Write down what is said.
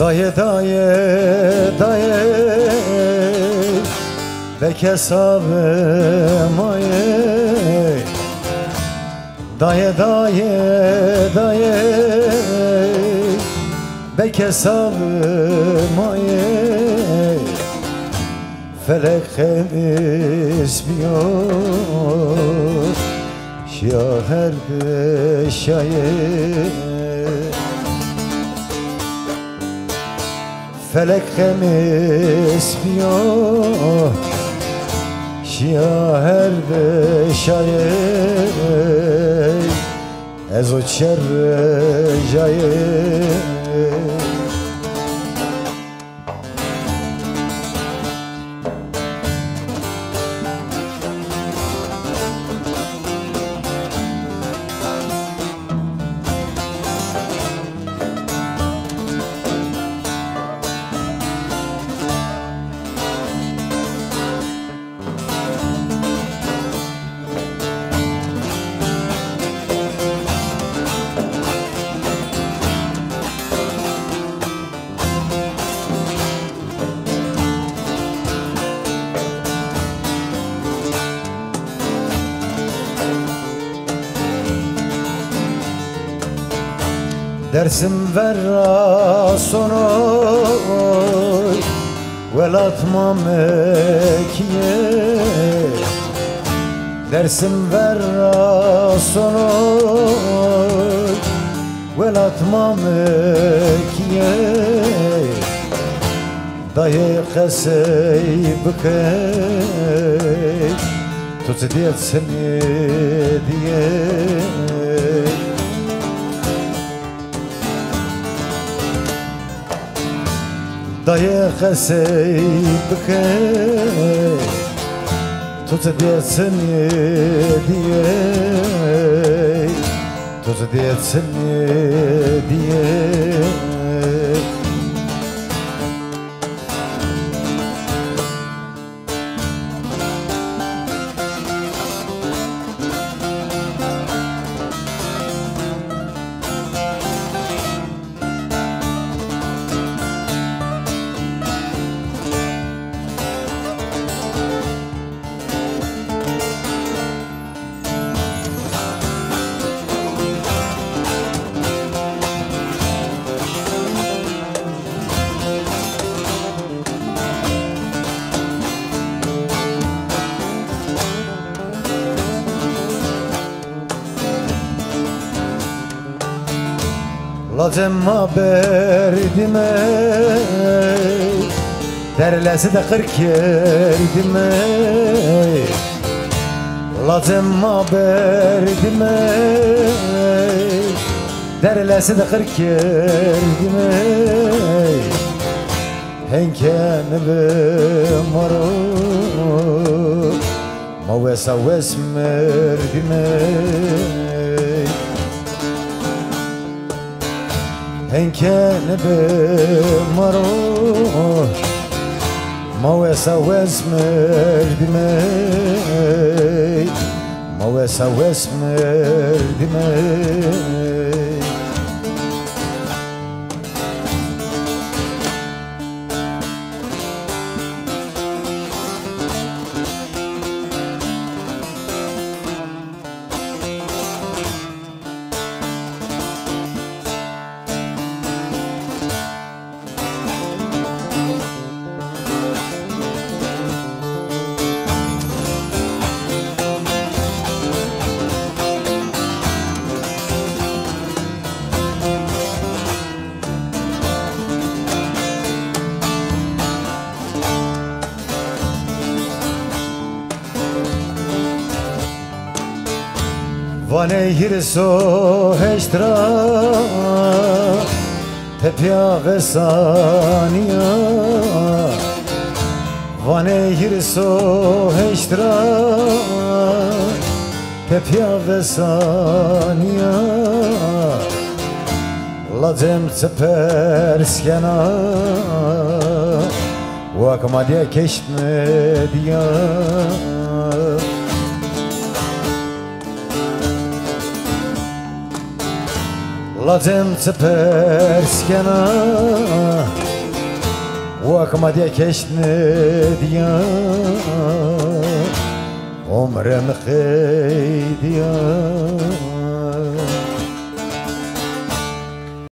Dayı dayı dayı Bek hesabım ay Dayı dayı dayı Bek hesabım ay Felek hemiz biyor Şaher beşayı Felek hemiz biyor Şaher beşayı Ez o çerrejayı Dersim verra sonu Vel atma Mekke'ye Dersim verra sonu Vel atma Mekke'ye Dayı kasey bıkey Tut diyet seni diye Dayı kasey bıkey Tut diyet seni diye Tut diyet Lazım haberdime Derlesi de kırk yerdime Lazım haberdime Derlesi de kırk yerdime Henken be maro Mavesa vesmerdime Henkene be maro Mawesa wesmerdime Mawesa wesmerdime Vane hirso heştra Tepya ve saniya. Vane hirso heştra Tepya ve saniya. Lazem seperskena Vakma Ladem të perskena U akmadje kesht në dja